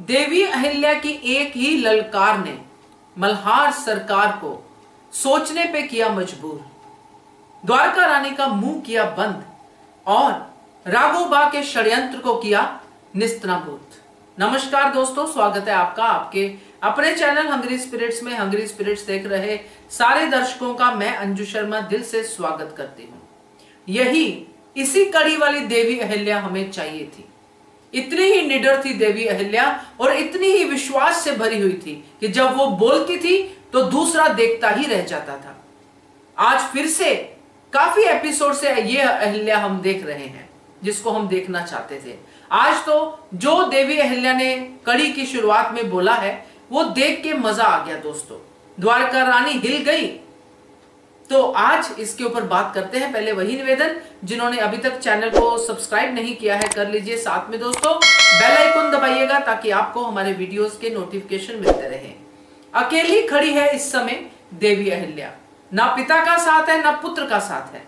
देवी अहिल्या की एक ही ललकार ने मल्हार सरकार को सोचने पे किया मजबूर। द्वारका रानी का मुँह किया बंद और राघोबा के षड्यंत्र को किया निस्तनाभूत नमस्कार दोस्तों, स्वागत है आपका आपके अपने चैनल हंगरी स्पिरिट्स में। हंगरी स्पिरिट्स देख रहे सारे दर्शकों का मैं अंजू शर्मा दिल से स्वागत करती हूँ। यही इसी कड़ी वाली देवी अहिल्या हमें चाहिए थी। इतनी ही निडर थी देवी अहिल्या और इतनी ही विश्वास से भरी हुई थी कि जब वो बोलती थी तो दूसरा देखता ही रह जाता था। आज फिर से काफ़ी एपिसोड से ये अहिल्या हम देख रहे हैं, जिसको हम देखना चाहते थे। आज तो जो देवी अहिल्या ने कड़ी की शुरुआत में बोला है, वो देख के मज़ा आ गया दोस्तों। द्वारका रानी हिल गई तो आज इसके ऊपर बात करते हैं। पहले वही निवेदन, जिन्होंने अभी तक चैनल को सब्सक्राइब नहीं किया है, कर लीजिए साथ में दोस्तों। बेल आइकन दबाइएगा ताकि आपको हमारे वीडियोस के नोटिफिकेशन मिलते रहे। अकेली खड़ी है इस समय देवी अहिल्या। ना पिता का साथ है, ना पुत्र का साथ है।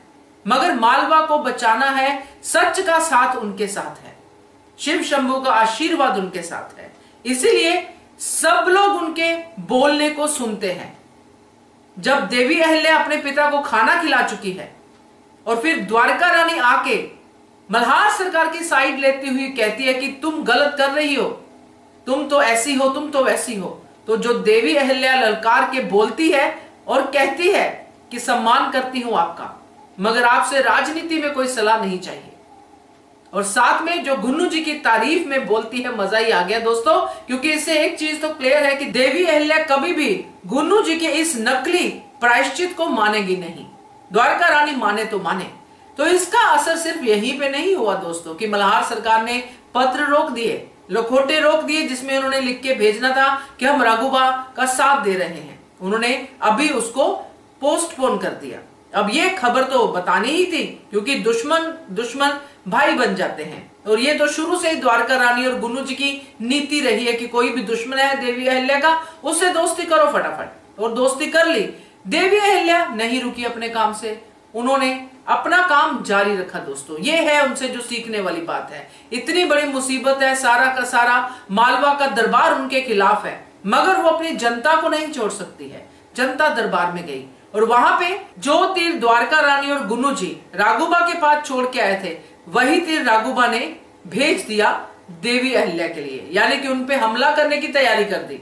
मगर मालवा को बचाना है, सच का साथ उनके साथ है। शिव शंभु का आशीर्वाद उनके साथ है। इसीलिए सब लोग उनके बोलने को सुनते हैं। जब देवी अहिल्या अपने पिता को खाना खिला चुकी है और फिर द्वारका रानी आके मल्हार सरकार की साइड लेती हुई कहती है कि तुम गलत कर रही हो। तुम तो ऐसी हो, तुम तो वैसी हो। तो जो देवी अहल्या ललकार के बोलती है और कहती है कि सम्मान करती हूँ आपका, मगर आपसे राजनीति में कोई सलाह नहीं चाहिए। और साथ में जो गुन्नू जी की तारीफ़ में बोलती है, मज़ा ही आ गया दोस्तों, क्योंकि इससे एक चीज़ तो क्लियर है कि देवी अहिल्या कभी भी गुन्नू जी के इस नकली प्रायश्चित को मानेगी नहीं। द्वारका रानी माने तो माने। तो इसका असर सिर्फ़ यहीं पे नहीं हुआ दोस्तों, कि मल्हार सरकार ने पत्र रोक दिए, लखोटे रोक दिए, जिसमें उन्होंने लिख के भेजना था कि हम राघुबा का साथ दे रहे हैं। उन्होंने अभी उसको पोस्टपोन कर दिया। अब ये खबर तो बतानी ही थी, क्योंकि दुश्मन दुश्मन भाई बन जाते हैं। और ये तो शुरू से ही द्वारका रानी और गुन्नू जी की नीति रही है कि कोई भी दुश्मन है, देवी अहिल्या का, उससे दोस्ती करो फटाफट। और दोस्ती कर ली। देवी अहिल्या नहीं रुकी अपने काम से। उन्होंने अपना काम जारी रखा दोस्तों। ये है उनसे जो सीखने वाली बात है। इतनी बड़ी मुसीबत है, सारा का सारा मालवा का दरबार उनके खिलाफ है। मगर वो अपनी जनता को नहीं छोड़ सकती है। जनता दरबार में गई। और वहाँ पे जो तीर द्वारका रानी और गुनु जी राघुबा के पास छोड़ के आए थे, वही तीर राघुबा ने भेज दिया देवी अहल्या के लिए, यानी कि उनपे हमला करने की तैयारी कर दी।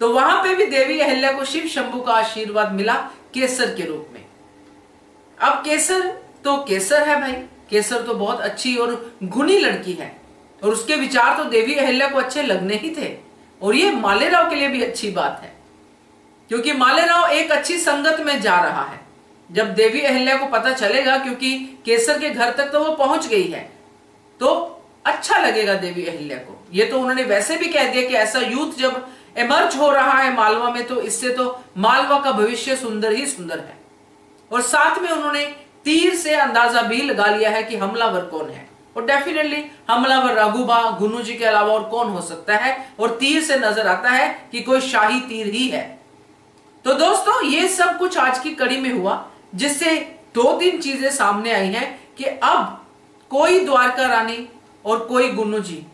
तो वहाँ पे भी देवी अहल्या को शिव शंभु का आशीर्वाद मिला केसर के रूप में। अब केसर तो केसर है भाई, केसर तो बहुत अच्छी और गुनी लड़की है, और उसके विचार तो देवी अहल्या को अच्छे लगने ही थे, और ये मालेराव के लिए भी अच्छी बात है। क्योंकि मालेराव एक अच्छी संगत में जा रहा है। जब देवी अहिल्या को पता चलेगा क्योंकि केसर के घर तक तो वो पहुँच गई है तो अच्छा लगेगा देवी अहिल्या को। ये तो उन्होंने वैसे भी कह दिया कि ऐसा यूथ जब एमर्ज हो रहा है मालवा में तो इससे तो मालवा का भविष्य सुंदर ही सुंदर है। और साथ में उन्होंने तीर से अंदाज़ा भी लगा लिया है कि हमलावर कौन है। और डेफिनेटली हमलावर रघुबा गुन्नू जी के अलावा और कौन हो सकता है? और तीर से नज़र आता है कि कोई शाही तीर ही है। तो दोस्तों, ये सब कुछ आज की कड़ी में हुआ, जिससे दो तीन चीज़ें सामने आई हैं कि अब कोई द्वारका रानी और कोई गुन्नू जी,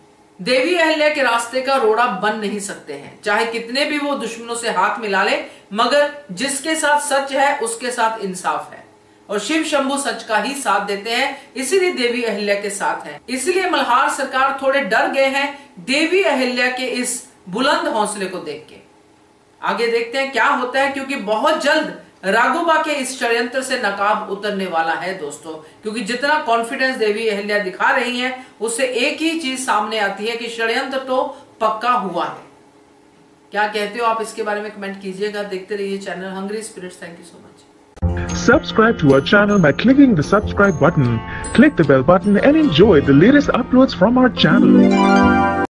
देवी अहल्या के रास्ते का रोड़ा बन नहीं सकते हैं। चाहे कितने भी वो दुश्मनों से हाथ मिला ले, मगर जिसके साथ सच है, उसके साथ इंसाफ है। और शिव शंभु सच का ही साथ देते हैं, इसीलिए देवी अहिल्या के साथ है। इसलिए मल्हार सरकार थोड़े डर गए हैं देवी अहिल्या के इस बुलंद हौसले को देख के। आगे देखते हैं क्या होता है, क्योंकि बहुत जल्द राघुबा के इस षड्यंत्र से नकाब उतरने वाला है दोस्तों क्योंकि जितना कॉन्फिडेंस देवी अहिल्या दिखा रही हैं, उससे एक ही चीज़ सामने आती है कि षड्यंत्र तो पक्का हुआ है क्या कहते हो आप इसके बारे में कमेंट कीजिएगा, देखते रहिए channel Hungry Spirits thank you so much Subscribe to our channel by clicking the subscribe button. Click the bell button and enjoy the latest uploads from our channel.